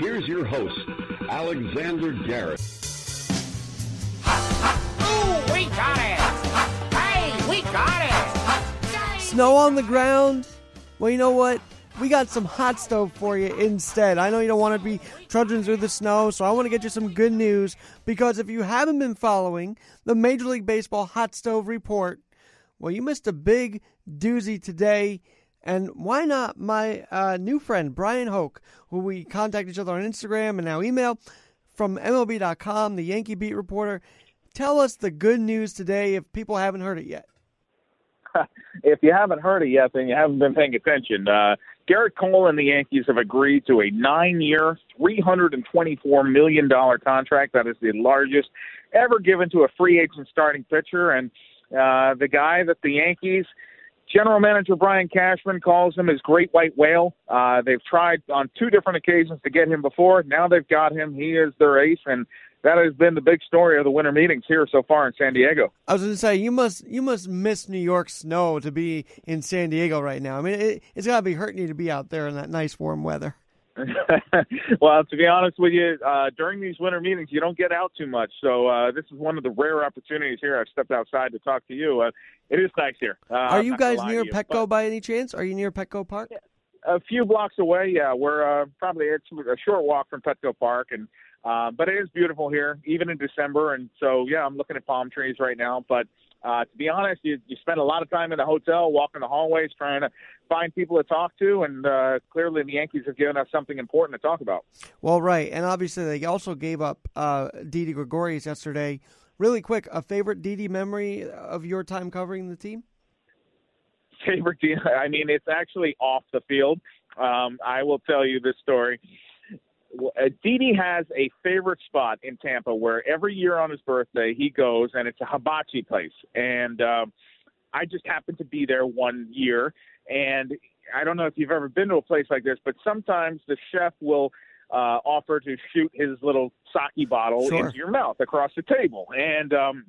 Here's your host, Alexander Garrett. Ooh, we got it! Hey, we got it! Snow on the ground? Well, you know what? We got some hot stove for you instead. I know you don't want to be trudging through the snow, so I want to get you some good news because if you haven't been following the Major League Baseball hot stove report, well, you missed a big doozy today. And why not my uh, new friend, Bryan Hoch, who we contact each other on Instagram and now email from MLB.com, the Yankee beat reporter. Tell us the good news today if people haven't heard it yet. if you haven't heard it yet, then you haven't been paying attention. Uh, Gerrit Cole and the Yankees have agreed to a nine-year, $324 million contract. That is the largest ever given to a free agent starting pitcher. And uh, the guy that the Yankees – General Manager Brian Cashman calls him his great white whale. Uh, they've tried on two different occasions to get him before. Now they've got him. He is their ace, and that has been the big story of the winter meetings here so far in San Diego. I was going to say you must you must miss New York snow to be in San Diego right now. I mean, it, it's got to be hurting you to be out there in that nice warm weather. well, to be honest with you, uh, during these winter meetings, you don't get out too much. So uh, this is one of the rare opportunities here. I've stepped outside to talk to you. Uh, it is nice here. Uh, Are you guys near you, Petco by any chance? Are you near Petco Park? A few blocks away. Yeah, we're uh, probably it's a short walk from Petco Park, and uh, but it is beautiful here, even in December. And so, yeah, I'm looking at palm trees right now. But uh, to be honest, you, you spend a lot of time in the hotel, walking the hallways, trying to find people to talk to, and uh, clearly the Yankees have given us something important to talk about. Well, right, and obviously they also gave up uh, Didi Gregorius yesterday. Really quick, a favorite Didi memory of your time covering the team? Favorite team? I mean, it's actually off the field. Um, I will tell you this story. Uh, Didi has a favorite spot in Tampa where every year on his birthday he goes, and it's a hibachi place. And uh, I just happened to be there one year, and I don't know if you've ever been to a place like this, but sometimes the chef will uh, offer to shoot his little sake bottle Sure. into your mouth across the table, and um,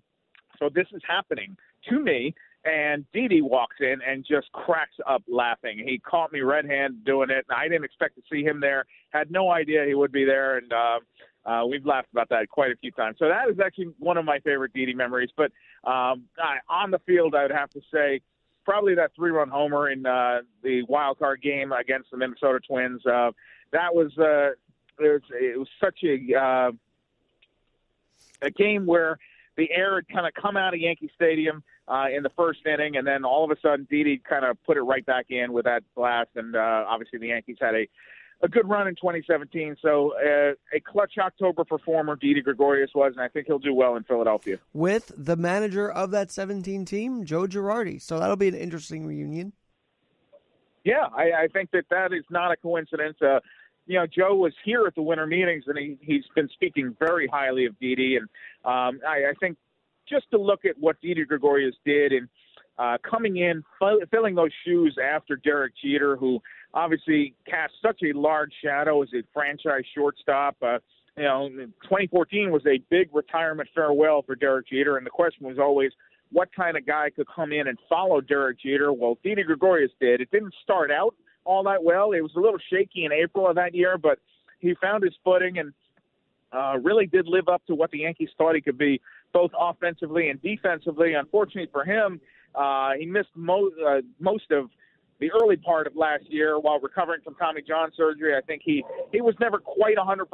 so this is happening to me. And Didi walks in and just cracks up laughing. He caught me red-handed doing it. I didn't expect to see him there. Had no idea he would be there, and uh, uh, we've laughed about that quite a few times. So that is actually one of my favorite Didi memories. But um, I, on the field, I would have to say probably that three-run homer in uh, the wild card game against the Minnesota Twins. Uh, that was uh, it was it was such a uh, a game where the air had kind of come out of Yankee Stadium uh, in the first inning, and then all of a sudden Didi kind of put it right back in with that blast, and uh, obviously the Yankees had a a good run in 2017. So uh, a clutch October performer, Didi Gregorius was, and I think he'll do well in Philadelphia. With the manager of that 17 team, Joe Girardi. So that'll be an interesting reunion. Yeah, I, I think that that is not a coincidence. Uh, you know, Joe was here at the winter meetings, and he, he's been speaking very highly of Didi. And um, I, I think just to look at what Didi Gregorius did and uh, coming in, filling those shoes after Derek Jeter, who obviously cast such a large shadow as a franchise shortstop. Uh, you know, 2014 was a big retirement farewell for Derek Jeter, and the question was always, what kind of guy could come in and follow Derek Jeter? Well, Didi Gregorius did. It didn't start out all that well. It was a little shaky in April of that year, but he found his footing and uh, really did live up to what the Yankees thought he could be, both offensively and defensively. Unfortunately for him, uh, he missed mo- uh, most of the early part of last year while recovering from Tommy John surgery. I think he he was never quite 100%,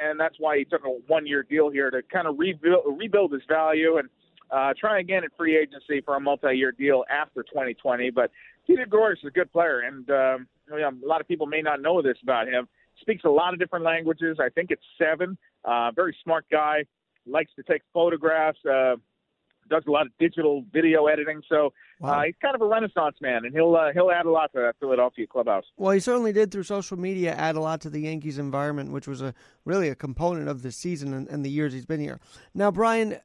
and that's why he took a one-year deal here to kind of rebuild rebuild his value and uh, try again at free agency for a multi-year deal after 2020. But Peter Gregorius is a good player, and um, you know, a lot of people may not know this about him. Speaks a lot of different languages. I think it's seven. Uh, very smart guy. Likes to take photographs. Uh, does a lot of digital video editing. So uh, he's kind of a renaissance man, and he'll uh, he'll add a lot to that Philadelphia clubhouse. Well, he certainly did through social media add a lot to the Yankees environment, which was a really a component of the season and, and the years he's been here. Now, Bryan,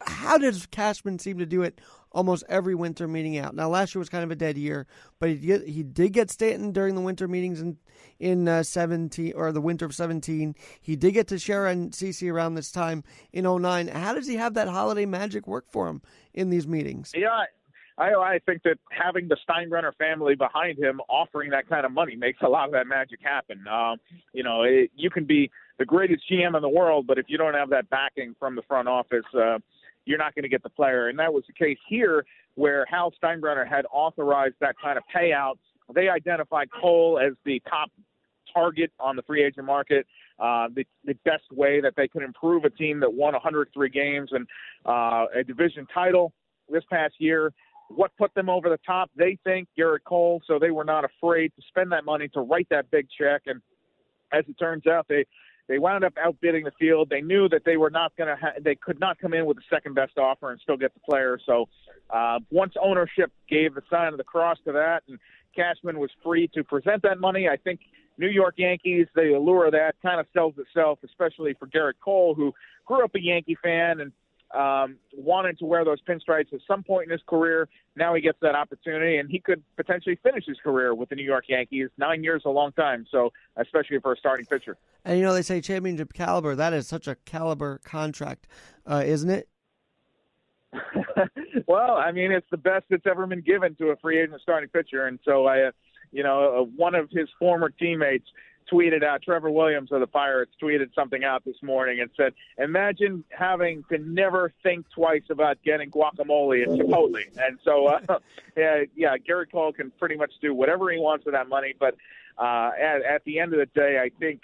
how does Cashman seem to do it almost every winter meeting out? Now, last year was kind of a dead year, but he did, he did get Stanton during the winter meetings in in uh, 17 or the winter of 17. He did get Teixeira and CC around this time in 09. How does he have that holiday magic work for him in these meetings? Yeah, I, I think that having the Steinbrenner family behind him offering that kind of money makes a lot of that magic happen. Um, you know, it, you can be the greatest GM in the world, but if you don't have that backing from the front office, uh, you're not going to get the player. And that was the case here, where Hal Steinbrenner had authorized that kind of payout. They identified Cole as the top target on the free agent market. Uh, the, the best way that they could improve a team that won 103 games and uh, a division title this past year. What put them over the top? They think Gerrit Cole, so they were not afraid to spend that money to write that big check. And as it turns out, they they wound up outbidding the field. They knew that they were not going to. Ha- they could not come in with the second best offer and still get the player. So uh, once ownership gave the sign of the cross to that, and Cashman was free to present that money, I think New York Yankees, the allure of that kind of sells itself, especially for Gerrit Cole, who grew up a Yankee fan and um, wanted to wear those pinstripes at some point in his career. Now he gets that opportunity, and he could potentially finish his career with the New York Yankees. Nine years, a long time. So, especially for a starting pitcher. And you know, they say championship caliber. That is such a caliber contract, uh, isn't it? well, I mean, it's the best that's ever been given to a free agent starting pitcher, and so I, uh, you know, uh, one of his former teammates tweeted out, Trevor Williams of the Pirates tweeted something out this morning and said, Imagine having to never think twice about getting guacamole at Chipotle. And so, uh, yeah, yeah, Gerrit Cole can pretty much do whatever he wants with that money. But uh, at, at the end of the day, I think,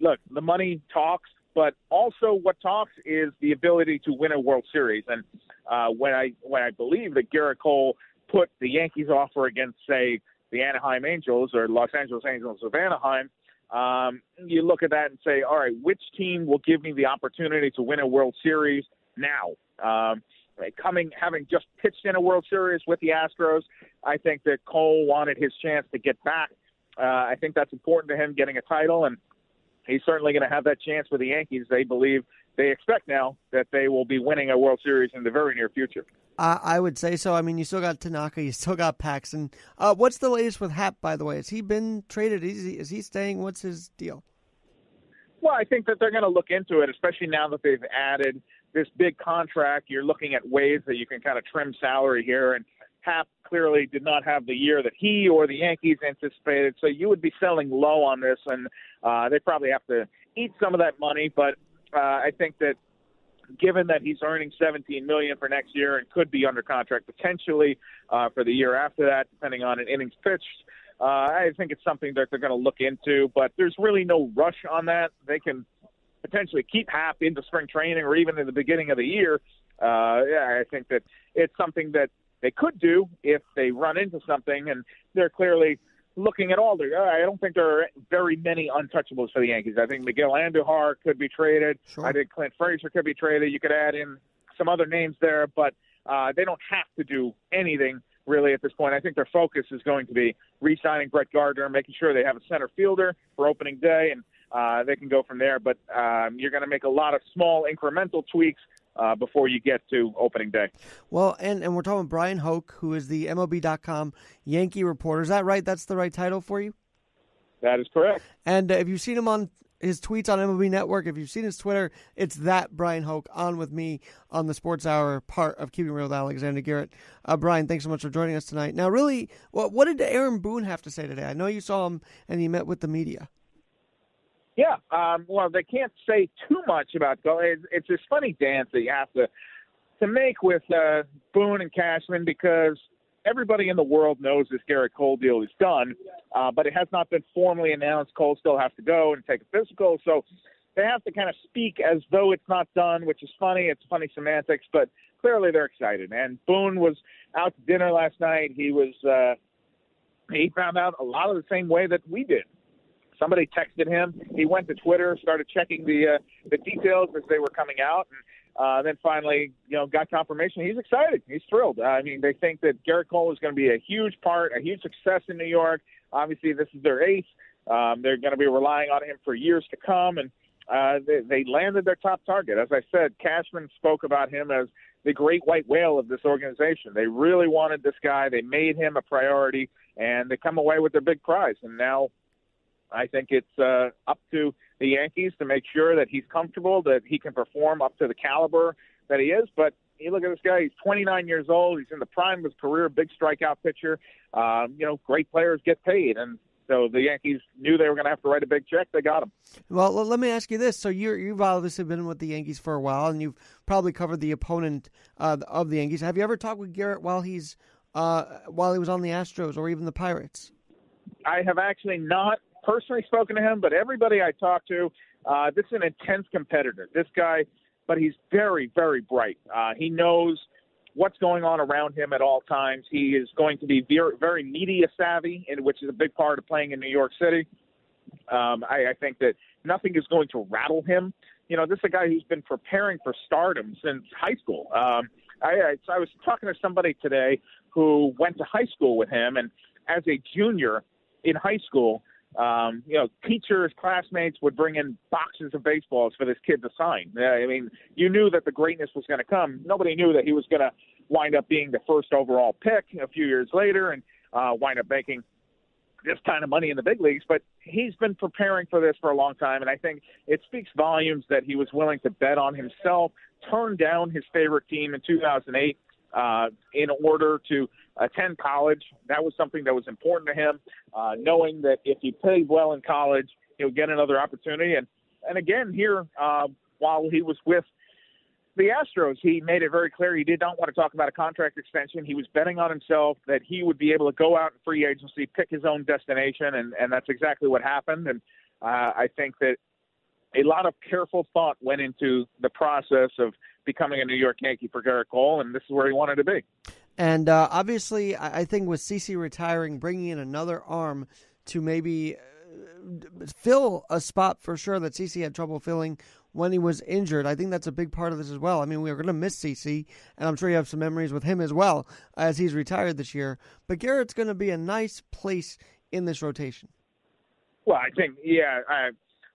look, the money talks, but also what talks is the ability to win a World Series. And uh, when I when I believe that Gerrit Cole put the Yankees offer against, say, the Anaheim Angels or Los Angeles Angels of Anaheim, um, you look at that and say, all right, which team will give me the opportunity to win a World Series now? Um, coming, having just pitched in a World Series with the Astros, I think that Cole wanted his chance to get back. Uh, I think that's important to him getting a title, and he's certainly going to have that chance with the Yankees. They believe, they expect now that they will be winning a World Series in the very near future. Uh, I would say so. I mean, you still got Tanaka, you still got Paxton. Uh, what's the latest with Happ, by the way? Has he been traded? Is he, is he staying? What's his deal? Well, I think that they're going to look into it, especially now that they've added this big contract. You're looking at ways that you can kind of trim salary here, and Happ clearly did not have the year that he or the Yankees anticipated. So you would be selling low on this, and uh, they probably have to eat some of that money. But uh, I think that given that he's earning 17 million for next year and could be under contract potentially uh, for the year after that, depending on an innings pitched. Uh, I think it's something that they're going to look into, but there's really no rush on that. They can potentially keep Happ into spring training or even in the beginning of the year. Uh, yeah, I think that it's something that they could do if they run into something, and they're clearly looking at all the, I don't think there are very many untouchables for the Yankees. I think Miguel Andujar could be traded. Sure. I think Clint Frazier could be traded. You could add in some other names there, but uh, they don't have to do anything really at this point. I think their focus is going to be re-signing Brett Gardner, making sure they have a center fielder for opening day, and uh, they can go from there. But um, you're going to make a lot of small incremental tweaks uh, before you get to opening day. Well, and, and we're talking Bryan Hoch, who is the MLB.com Yankee reporter. Is that right? That's the right title for you? That is correct. And uh, if you've seen him on his tweets on MLB Network, if you've seen his Twitter, it's that Bryan Hoch on with me on the Sports Hour part of Keeping Real with Alexander Garrett. Uh, Bryan, thanks so much for joining us tonight. Now, really, what, what did Aaron Boone have to say today? I know you saw him and he met with the media. Yeah, um, well, they can't say too much about go. It's, it's this funny dance that you have to to make with uh, Boone and Cashman because everybody in the world knows this Gerrit Cole deal is done, uh, but it has not been formally announced. Cole still has to go and take a physical, so they have to kind of speak as though it's not done, which is funny. It's funny semantics, but clearly they're excited. And Boone was out to dinner last night. He was uh, he found out a lot of the same way that we did. Somebody texted him. He went to Twitter, started checking the uh, the details as they were coming out, and uh, then finally, you know, got confirmation. He's excited. He's thrilled. I mean, they think that Gerrit Cole is going to be a huge part, a huge success in New York. Obviously, this is their ace. Um, they're going to be relying on him for years to come, and uh, they, they landed their top target. As I said, Cashman spoke about him as the great white whale of this organization. They really wanted this guy. They made him a priority, and they come away with their big prize. And now I think it's uh, up to the Yankees to make sure that he's comfortable, that he can perform up to the caliber that he is. But you look at this guy; he's 29 years old. He's in the prime of his career, big strikeout pitcher. Um, you know, great players get paid, and so the Yankees knew they were going to have to write a big check. They got him. Well, let me ask you this: so you you've obviously been with the Yankees for a while, and you've probably covered the opponent uh, of the Yankees. Have you ever talked with Gerrit while he's uh, while he was on the Astros or even the Pirates? I have actually not personally spoken to him, but everybody I talked to, uh, this is an intense competitor. This guy, but he's very, very bright. Uh, he knows what's going on around him at all times. He is going to be very, very media savvy, and which is a big part of playing in New York City. Um, I, I think that nothing is going to rattle him. You know, this is a guy who's been preparing for stardom since high school. Um, I, I, I was talking to somebody today who went to high school with him, and as a junior in high school, um, you know, teachers, classmates would bring in boxes of baseballs for this kid to sign. I mean, you knew that the greatness was going to come. Nobody knew that he was going to wind up being the first overall pick a few years later and uh, wind up making this kind of money in the big leagues. But he's been preparing for this for a long time, and I think it speaks volumes that he was willing to bet on himself, turn down his favorite team in 2008 uh, in order to attend college. That was something that was important to him, uh, knowing that if he played well in college, he'll get another opportunity. And and again, here uh, while he was with the Astros, he made it very clear he did not want to talk about a contract extension. He was betting on himself that he would be able to go out in free agency, pick his own destination, and and that's exactly what happened. And uh, I think that a lot of careful thought went into the process of becoming a New York Yankee for Gerrit Cole, and this is where he wanted to be. And uh, obviously, I think with CC retiring, bringing in another arm to maybe uh, fill a spot for sure that CC had trouble filling when he was injured. I think that's a big part of this as well. I mean, we are going to miss CC, and I'm sure you have some memories with him as well as he's retired this year. But Gerrit's going to be a nice place in this rotation. Well, I think, yeah, I,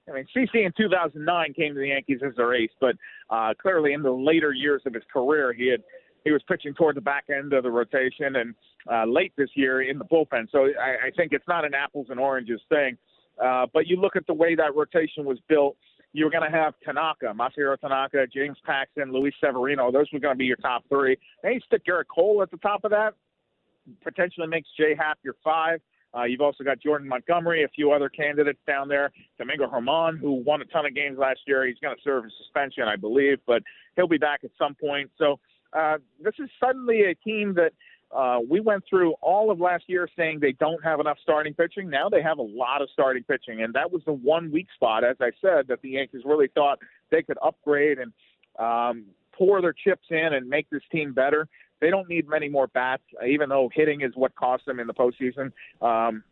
I mean, CC in 2009 came to the Yankees as their ace, but uh, clearly in the later years of his career, he had he was pitching toward the back end of the rotation and uh, late this year in the bullpen. So I, I think it's not an apples and oranges thing. Uh, but you look at the way that rotation was built. You were going to have Tanaka, Masahiro Tanaka, James Paxton, Luis Severino. Those were going to be your top three. Then you stick Gerrit Cole at the top of that. Potentially makes J Happ your five. Uh, you've also got Jordan Montgomery, a few other candidates down there. Domingo Germán, who won a ton of games last year. He's going to serve a suspension, I believe, but he'll be back at some point. So uh, this is suddenly a team that uh, we went through all of last year saying they don't have enough starting pitching. Now they have a lot of starting pitching, and that was the one weak spot, as I said, that the Yankees really thought they could upgrade and um, pour their chips in and make this team better. They don't need many more bats, even though hitting is what cost them in the postseason. Um,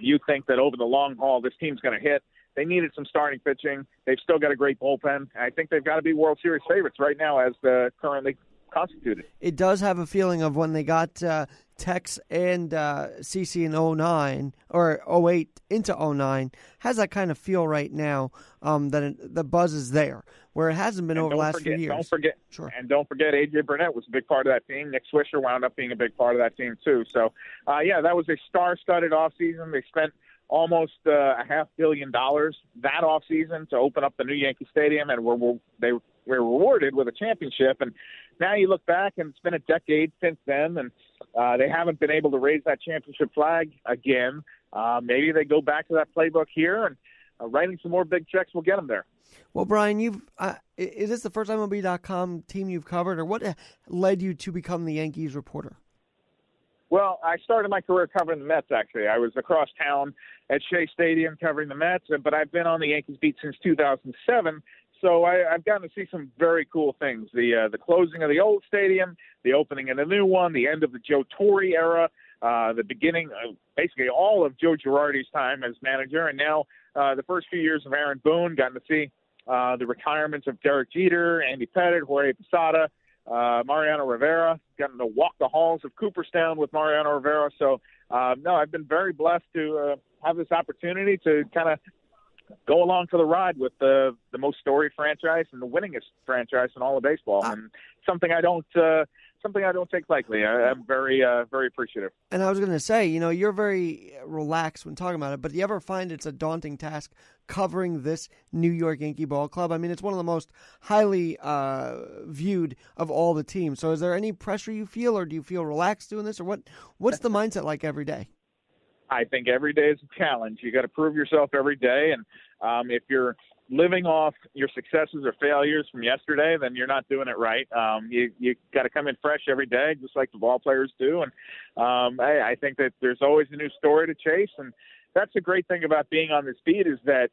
you think that over the long haul, this team's going to hit. They needed some starting pitching. They've still got a great bullpen. I think they've got to be World Series favorites right now as the currently constituted. It does have a feeling of when they got uh, Tex and uh, CC in 09 or 08 into 09 has that kind of feel right now um, that it, the buzz is there where it hasn't been and over the last forget, few years. Don't forget, sure. and don't forget AJ Burnett was a big part of that team. Nick Swisher wound up being a big part of that team too. So, uh, yeah, that was a star-studded offseason. They spent almost uh, a half billion dollars that offseason to open up the new Yankee Stadium, and were, were they were rewarded with a championship. And now you look back, and it's been a decade since then, and uh, they haven't been able to raise that championship flag again. Uh, maybe they go back to that playbook here, and uh, writing some more big checks will get them there. Well, Bryan, you've uh, is this the first MLB.com team you've covered, or what led you to become the Yankees reporter? Well, I started my career covering the Mets. Actually, I was across town at Shea Stadium covering the Mets, but I've been on the Yankees beat since 2007. So I, I've gotten to see some very cool things: the uh, the closing of the old stadium, the opening of the new one, the end of the Joe Torre era, uh, the beginning of basically all of Joe Girardi's time as manager, and now uh, the first few years of Aaron Boone. Gotten to see uh, the retirements of Derek Jeter, Andy Pettitte, Jorge Posada, uh, Mariano Rivera. Gotten to walk the halls of Cooperstown with Mariano Rivera. So uh, no, I've been very blessed to uh, have this opportunity to kind of go along for the ride with the the most storied franchise and the winningest franchise in all of baseball, and something I don't uh, something I don't take lightly. I, I'm very uh, very appreciative. And I was going to say, you know, you're very relaxed when talking about it, but do you ever find it's a daunting task covering this New York Yankee Ball Club? I mean, it's one of the most highly uh, viewed of all the teams. So, is there any pressure you feel, or do you feel relaxed doing this, or what? What's the mindset like every day? I think every day is a challenge. You got to prove yourself every day, and um, if you're living off your successes or failures from yesterday, then you're not doing it right. Um, you you got to come in fresh every day, just like the ball players do. And um, I, I think that there's always a new story to chase, and that's the great thing about being on this beat is that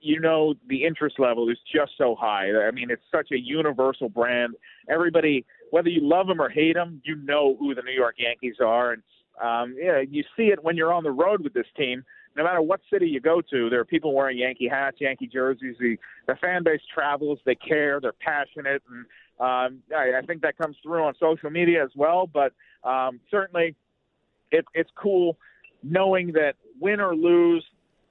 you know the interest level is just so high. I mean, it's such a universal brand. Everybody, whether you love them or hate them, you know who the New York Yankees are, and um, yeah, you see it when you're on the road with this team no matter what city you go to, there are people wearing Yankee hats, Yankee jerseys. The the fan base travels. They care. They're passionate, and um, I, I think that comes through on social media as well. But um, certainly, it, it's cool knowing that win or lose,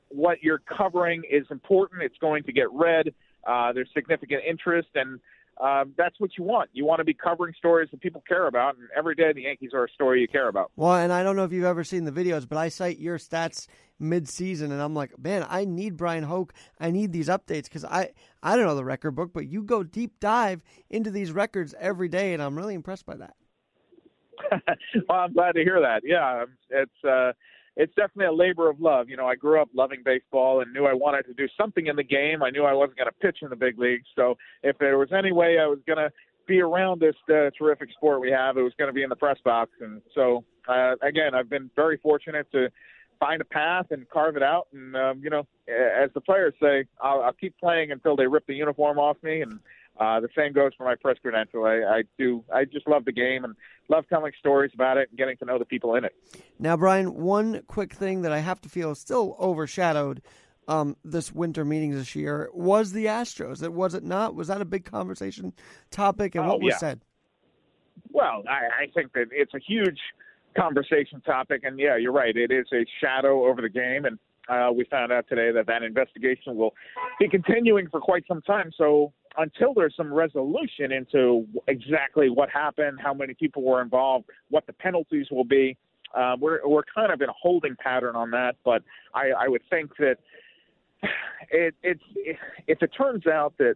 what you're covering is important. It's going to get read. Uh, there's significant interest, and um, that's what you want. You want to be covering stories that people care about, and every day the Yankees are a story you care about. Well, and I don't know if you've ever seen the videos, but I cite your stats mid-season, and I'm like, man, I need Bryan Hoch. I need these updates because I I don't know the record book, but you go deep dive into these records every day, and I'm really impressed by that. well, I'm glad to hear that. Yeah, it's. Uh, it's definitely a labor of love. You know, I grew up loving baseball and knew I wanted to do something in the game. I knew I wasn't going to pitch in the big leagues. So if there was any way I was going to be around this uh, terrific sport we have, it was going to be in the press box. And so, uh, again, I've been very fortunate to find a path and carve it out. And, um, you know, as the players say, I'll, I'll keep playing until they rip the uniform off me. And uh, the same goes for my press credential. I, I do. I just love the game and love telling stories about it and getting to know the people in it. Now, Bryan, one quick thing that I have to feel still overshadowed um, this winter meetings this year was the Astros. It was it not? Was that a big conversation topic? And oh, what was yeah. said? Well, I, I think that it's a huge conversation topic, and yeah, you're right. It is a shadow over the game, and uh, we found out today that that investigation will be continuing for quite some time. So until there's some resolution into exactly what happened, how many people were involved, what the penalties will be, uh, we're we're kind of in a holding pattern on that. But I, I would think that it, it's if it turns out that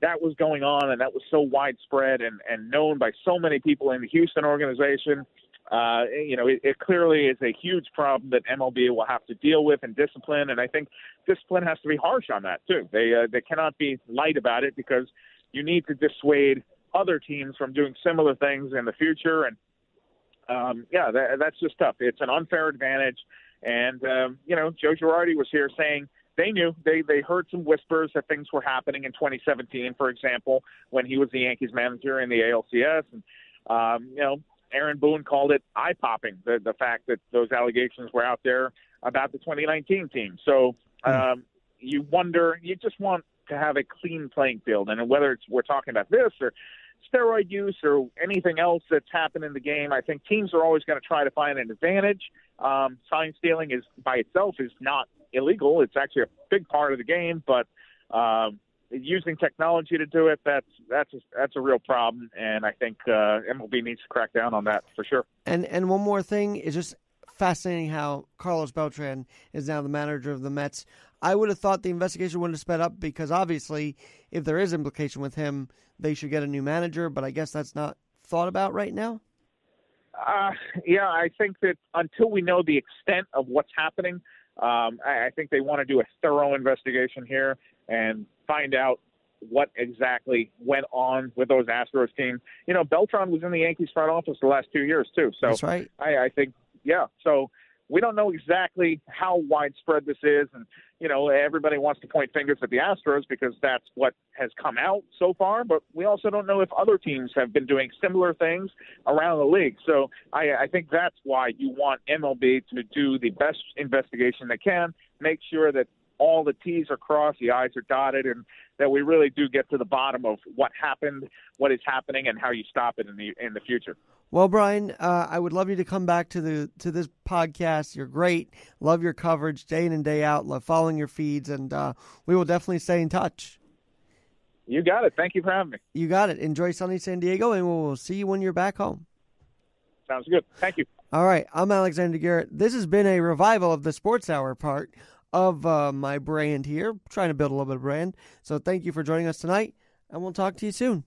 that was going on and that was so widespread and, and known by so many people in the Houston organization, uh, you know, it, it clearly is a huge problem that MLB will have to deal with and discipline. And I think discipline has to be harsh on that too. They uh, they cannot be light about it because you need to dissuade other teams from doing similar things in the future. And um, yeah, that, that's just tough. It's an unfair advantage. And um, you know, Joe Girardi was here saying they knew they they heard some whispers that things were happening in 2017, for example, when he was the Yankees manager in the ALCS, and um, you know Aaron Boone called it eye popping, the, the fact that those allegations were out there about the 2019 team. So hmm. um, you wonder, you just want to have a clean playing field. And whether it's we're talking about this or steroid use or anything else that's happened in the game, I think teams are always going to try to find an advantage. Um, sign stealing is by itself is not illegal. It's actually a big part of the game, but um, using technology to do it, that's that's a, that's a real problem, and I think uh, MLB needs to crack down on that for sure. And and one more thing is just fascinating how Carlos Beltran is now the manager of the Mets. I would have thought the investigation would have sped up because obviously, if there is implication with him, they should get a new manager. But I guess that's not thought about right now. Uh, yeah, I think that until we know the extent of what's happening, um, I, I think they want to do a thorough investigation here and find out what exactly went on with those Astros teams. You know, Beltran was in the Yankees front office the last two years too. So That's right. I, I think, yeah. So we don't know exactly how widespread this is, and you know, everybody wants to point fingers at the Astros because that's what has come out so far. But we also don't know if other teams have been doing similar things around the league. So I, I think that's why you want MLB to do the best investigation they can, make sure that all the T's are crossed, the I's are dotted, and that we really do get to the bottom of what happened, what is happening, and how you stop it in the in the future. Well, Bryan, uh, I would love you to come back to the to this podcast. You're great. Love your coverage day in and day out. Love following your feeds, and uh, we will definitely stay in touch. You got it. Thank you for having me. You got it. Enjoy sunny San Diego, and we'll see you when you're back home. Sounds good. Thank you. All right. I'm Alexander Garrett. This has been a revival of the Sports Hour part of uh, my brand here, trying to build a little bit of brand. So thank you for joining us tonight, and we'll talk to you soon.